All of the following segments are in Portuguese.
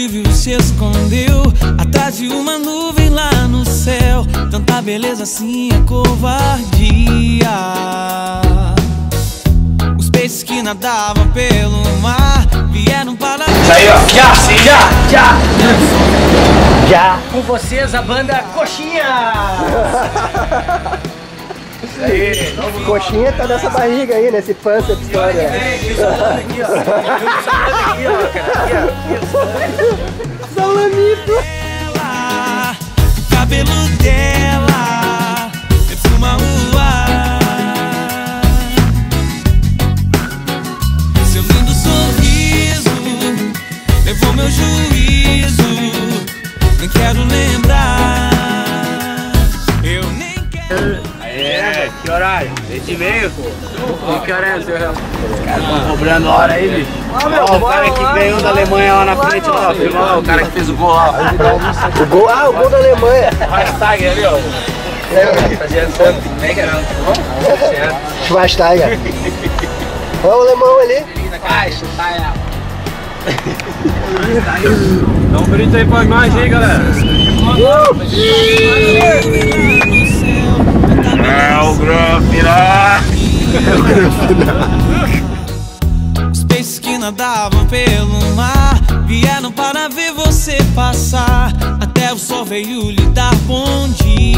combustível se escondeu Atrás de uma nuvem lá no céu Tanta beleza assim é covardia Os peixes que nadavam pelo mar Vieram para... Isso aí, ó! Já, sim, já, já! Já! Com vocês, a banda Coxinha! Aí. Coxinha tá nessa barriga aí, nesse pâncreas de história. Aqui, ó. Salamito. Ela, cabelo dela perfuma o ar. Seu lindo sorriso levou meu juízo. Nem quero lembrar. É, que horário? Esse meio, pô. Que hora é, seu Os caras estão cobrando hora aí, bicho. Ó, o cara que ganhou da Alemanha lá na frente, lá, ó. Filma lá, o cara que fez o gol lá. O gol, ah, o gol da Alemanha. Hashtag ali, ó. Schweinsteiger. Olha o alemão ali. Caixa, tá é. Dá um brinde aí pra nós aí, galera. É o Grofirá. Os peixes que nadavam pelo mar vieram para ver você passar. Até o sol veio lhe dar bom dia.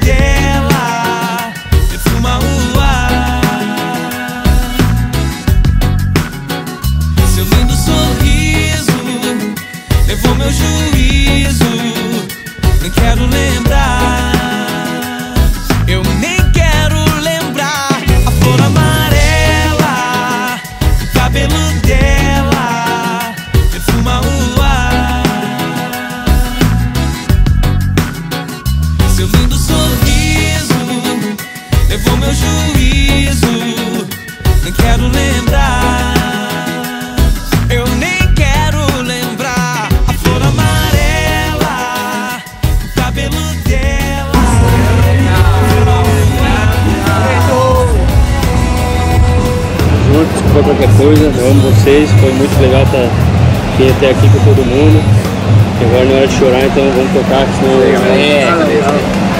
Cabelo Por qualquer coisa, eu amo vocês, foi muito legal estar aqui até aqui com todo mundo. Agora não é hora de chorar, então vamos tocar, senão. É, é, é.